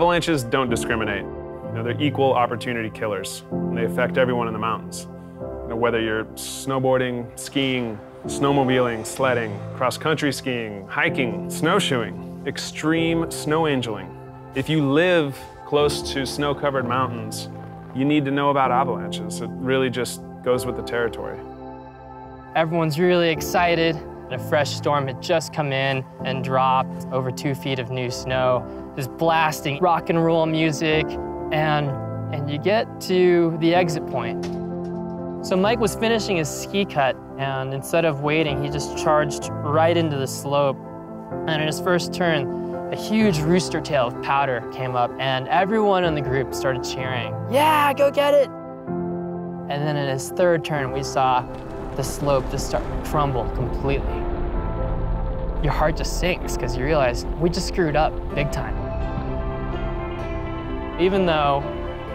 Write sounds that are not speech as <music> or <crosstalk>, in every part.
Avalanches don't discriminate. You know, they're equal opportunity killers, and they affect everyone in the mountains. You know, whether you're snowboarding, skiing, snowmobiling, sledding, cross-country skiing, hiking, snowshoeing, extreme snow angeling. If you live close to snow-covered mountains, you need to know about avalanches. It really just goes with the territory. Everyone's really excited. A fresh storm had just come in and dropped over two feet of new snow. There's blasting rock and roll music, and, and you get to the exit point. So Mike was finishing his ski cut, and instead of waiting, he just charged right into the slope. And in his first turn, a huge rooster tail of powder came up, and everyone in the group started cheering, yeah, go get it! And then in his third turn, we saw the slope just start to crumble completely. Your heart just sinks because you realize we just screwed up big time. Even though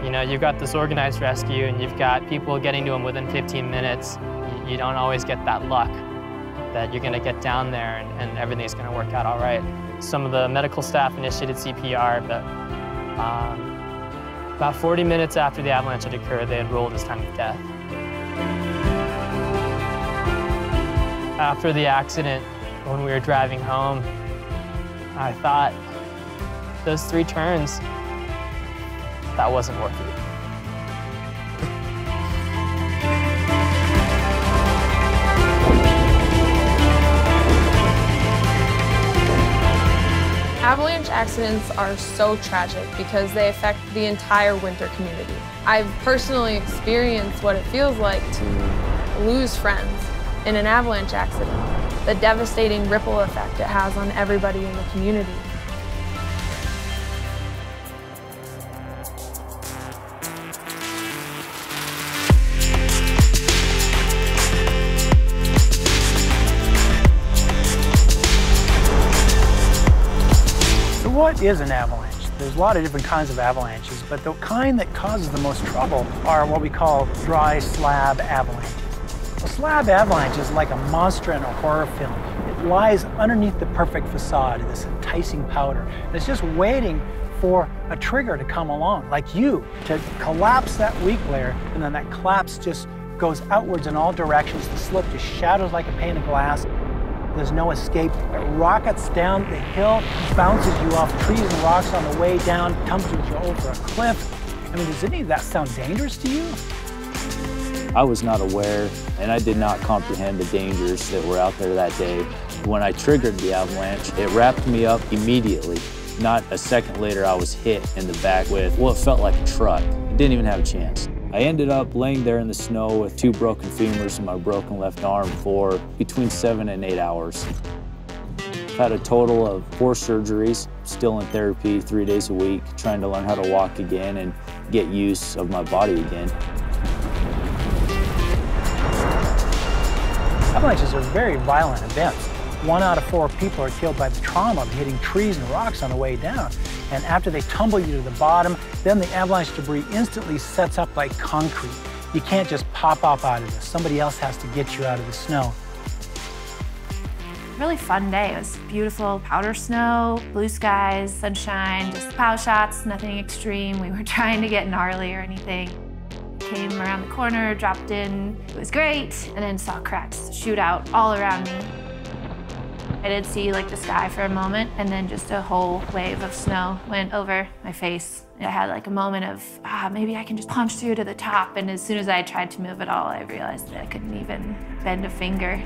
you know, you've got this organized rescue and you've got people getting to them within 15 minutes. You, you don't always get that luck that you're gonna get down there and, and everything's gonna work out all right. Some of the medical staff initiated CPR, but um, about 40 minutes after the avalanche had occurred, they had ruled his time of death. After the accident, when we were driving home, I thought those three turns that wasn't worth it. Avalanche accidents are so tragic because they affect the entire winter community. I've personally experienced what it feels like to lose friends in an avalanche accident, the devastating ripple effect it has on everybody in the community. what is an avalanche? There's a lot of different kinds of avalanches, but the kind that causes the most trouble are what we call dry slab avalanches. Slab avalanche is like a monster in a horror film. It lies underneath the perfect facade, of this enticing powder. And it's just waiting for a trigger to come along, like you, to collapse that weak layer, and then that collapse just goes outwards in all directions. The slope just shatters like a pane of glass, there's no escape. It rockets down the hill, bounces you off trees and rocks on the way down, tumbles you over a cliff. I mean, does any of that sound dangerous to you? I was not aware and I did not comprehend the dangers that were out there that day. When I triggered the avalanche, it wrapped me up immediately. Not a second later, I was hit in the back with what felt like a truck. I didn't even have a chance. I ended up laying there in the snow with two broken femurs and my broken left arm for between seven and eight hours. I've had a total of four surgeries, still in therapy three days a week, trying to learn how to walk again and get use of my body again. Avalanches are very violent events. One out of four people are killed by the trauma of hitting trees and rocks on the way down. And after they tumble you to the bottom, then the avalanche debris instantly sets up like concrete. You can't just pop up out of this. Somebody else has to get you out of the snow. Really fun day. It was beautiful powder snow, blue skies, sunshine, just pow shots, nothing extreme. We weren't <laughs> trying to get gnarly or anything. Came around the corner, dropped in. It was great, and then saw cracks shoot out all around me. I did see like the sky for a moment and then just a whole wave of snow went over my face. I had like a moment of, ah, maybe I can just punch through to the top. And as soon as I tried to move at all, I realized that I couldn't even bend a finger.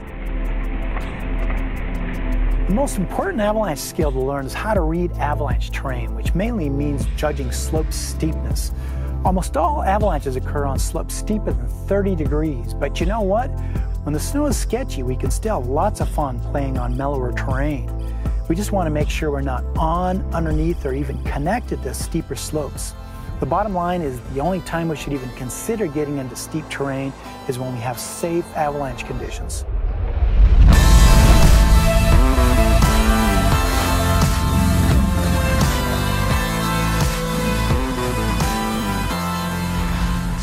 The most important avalanche skill to learn is how to read avalanche terrain, which mainly means judging slope steepness. Almost all avalanches occur on slopes steeper than 30 degrees, but you know what? When the snow is sketchy, we can still have lots of fun playing on mellower terrain. We just want to make sure we're not on, underneath, or even connected to steeper slopes. The bottom line is the only time we should even consider getting into steep terrain is when we have safe avalanche conditions.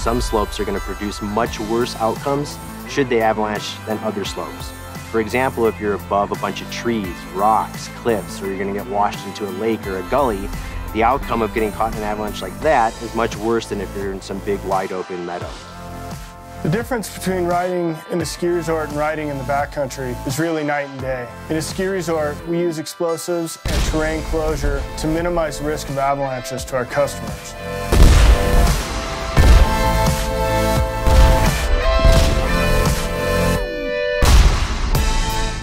Some slopes are going to produce much worse outcomes should they avalanche than other slopes. For example, if you're above a bunch of trees, rocks, cliffs, or you're going to get washed into a lake or a gully, The outcome of getting caught in an avalanche like that is much worse than if you're in some big wide open meadow. The difference between riding in a ski resort and riding in the backcountry is really night and day. In a ski resort, we use explosives and terrain closure to minimize risk of avalanches to our customers.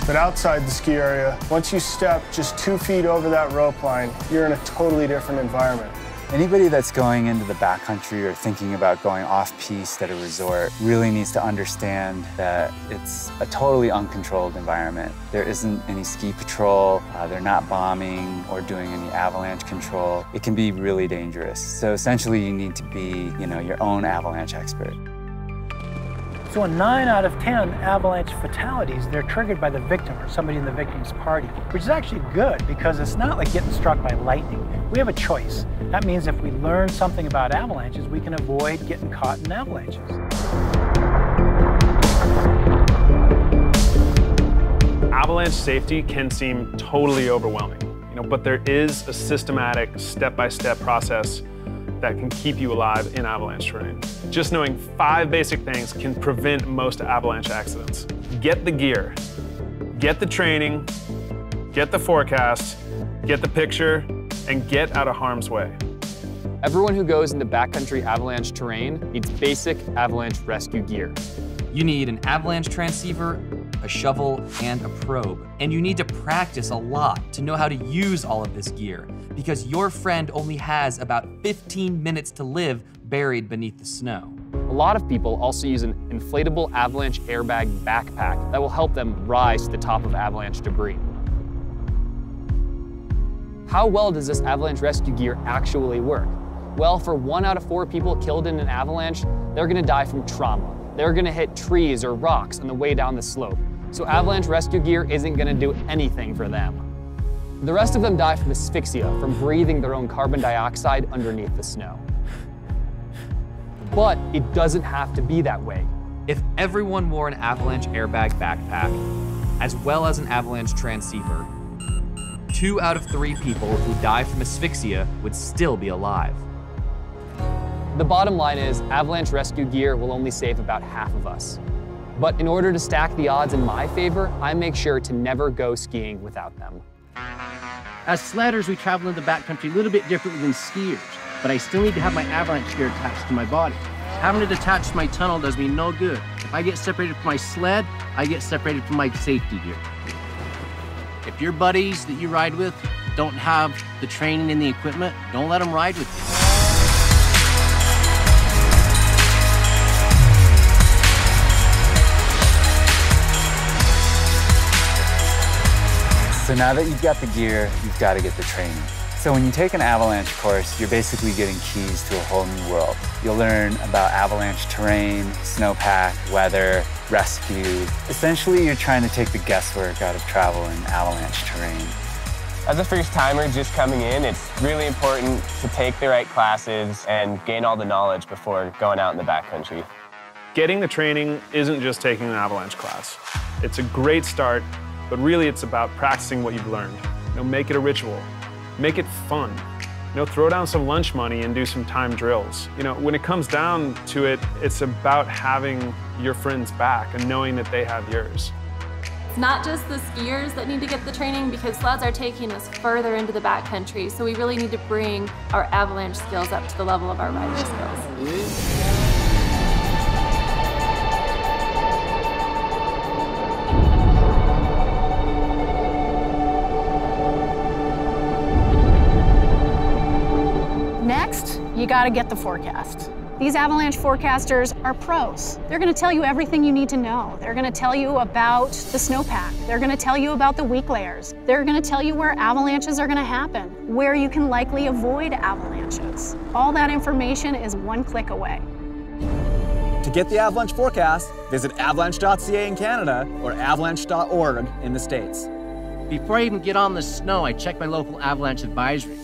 But outside the ski area, once you step just two feet over that rope line, you're in a totally different environment. Anybody that's going into the backcountry or thinking about going off-piste at a resort really needs to understand that it's a totally uncontrolled environment. There isn't any ski patrol, uh, they're not bombing or doing any avalanche control. It can be really dangerous. So essentially you need to be, you know, your own avalanche expert. So in nine out of 10 avalanche fatalities, they're triggered by the victim or somebody in the victim's party, which is actually good because it's not like getting struck by lightning. We have a choice. That means if we learn something about avalanches, we can avoid getting caught in avalanches. Avalanche safety can seem totally overwhelming, you know, but there is a systematic step-by-step -step process that can keep you alive in avalanche terrain. Just knowing five basic things can prevent most avalanche accidents. Get the gear, get the training, get the forecast, get the picture, and get out of harm's way. Everyone who goes into backcountry avalanche terrain needs basic avalanche rescue gear. You need an avalanche transceiver, a shovel, and a probe. And you need to practice a lot to know how to use all of this gear because your friend only has about 15 minutes to live buried beneath the snow. A lot of people also use an inflatable avalanche airbag backpack that will help them rise to the top of avalanche debris. How well does this avalanche rescue gear actually work? Well, for one out of four people killed in an avalanche, they're gonna die from trauma. They're gonna hit trees or rocks on the way down the slope. So avalanche rescue gear isn't gonna do anything for them. The rest of them die from asphyxia, from breathing their own carbon dioxide underneath the snow. But it doesn't have to be that way. If everyone wore an avalanche airbag backpack, as well as an avalanche transceiver, two out of three people who die from asphyxia would still be alive. The bottom line is avalanche rescue gear will only save about half of us. But in order to stack the odds in my favor, I make sure to never go skiing without them. As sledders, we travel in the backcountry a little bit differently than skiers, but I still need to have my avalanche gear attached to my body. Having it attached to my tunnel does me no good. If I get separated from my sled, I get separated from my safety gear. If your buddies that you ride with don't have the training and the equipment, don't let them ride with you. So now that you've got the gear, you've got to get the training. So when you take an avalanche course, you're basically getting keys to a whole new world. You'll learn about avalanche terrain, snowpack, weather, rescue. Essentially, you're trying to take the guesswork out of travel in avalanche terrain. As a first timer just coming in, it's really important to take the right classes and gain all the knowledge before going out in the backcountry. Getting the training isn't just taking an avalanche class. It's a great start, but really it's about practicing what you've learned. You know, make it a ritual. Make it fun. You know, throw down some lunch money and do some time drills. You know, when it comes down to it, it's about having your friends back and knowing that they have yours. It's not just the skiers that need to get the training because sleds are taking us further into the backcountry, so we really need to bring our avalanche skills up to the level of our riding skills. Next, you gotta get the forecast. These avalanche forecasters are pros. They're gonna tell you everything you need to know. They're gonna tell you about the snowpack. They're gonna tell you about the weak layers. They're gonna tell you where avalanches are gonna happen, where you can likely avoid avalanches. All that information is one click away. To get the avalanche forecast, visit avalanche.ca in Canada or avalanche.org in the States. Before I even get on the snow, I check my local avalanche advisory.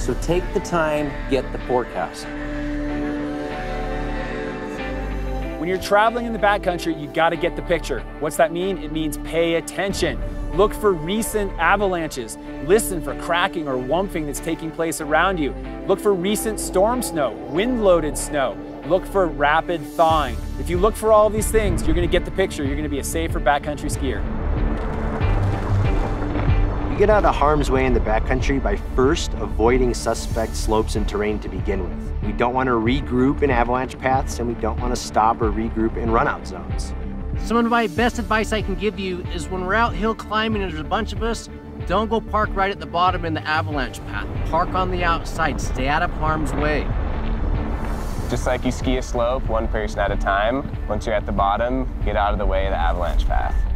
So take the time, get the forecast. When you're traveling in the backcountry, you gotta get the picture. What's that mean? It means pay attention. Look for recent avalanches. Listen for cracking or wumping that's taking place around you. Look for recent storm snow, wind loaded snow. Look for rapid thawing. If you look for all these things, you're going to get the picture. You're going to be a safer backcountry skier. You get out of harm's way in the backcountry by first avoiding suspect slopes and terrain to begin with. We don't want to regroup in avalanche paths and we don't want to stop or regroup in runout zones. Some of my best advice I can give you is when we're out hill climbing and there's a bunch of us, don't go park right at the bottom in the avalanche path. Park on the outside, stay out of harm's way. Just like you ski a slope, one person at a time, once you're at the bottom, get out of the way of the avalanche path.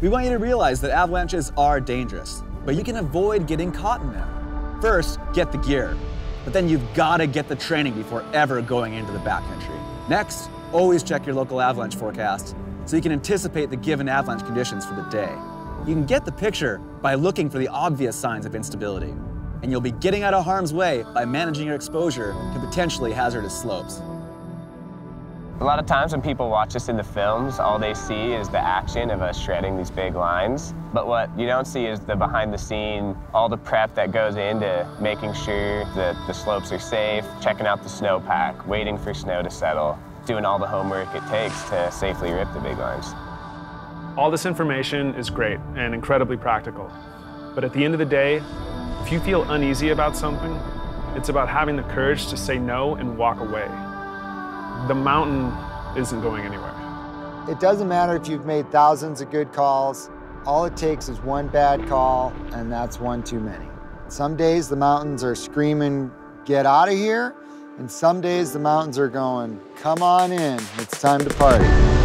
We want you to realize that avalanches are dangerous, but you can avoid getting caught in them. First, get the gear, but then you've got to get the training before ever going into the backcountry. Next, always check your local avalanche forecast so you can anticipate the given avalanche conditions for the day. You can get the picture by looking for the obvious signs of instability, and you'll be getting out of harm's way by managing your exposure to potentially hazardous slopes. A lot of times when people watch us in the films, all they see is the action of us shredding these big lines. But what you don't see is the behind the scene, all the prep that goes into making sure that the slopes are safe, checking out the snowpack, waiting for snow to settle, doing all the homework it takes to safely rip the big lines. All this information is great and incredibly practical. But at the end of the day, if you feel uneasy about something, it's about having the courage to say no and walk away. The mountain isn't going anywhere. It doesn't matter if you've made thousands of good calls. All it takes is one bad call, and that's one too many. Some days the mountains are screaming, get out of here. And some days the mountains are going, come on in, it's time to party.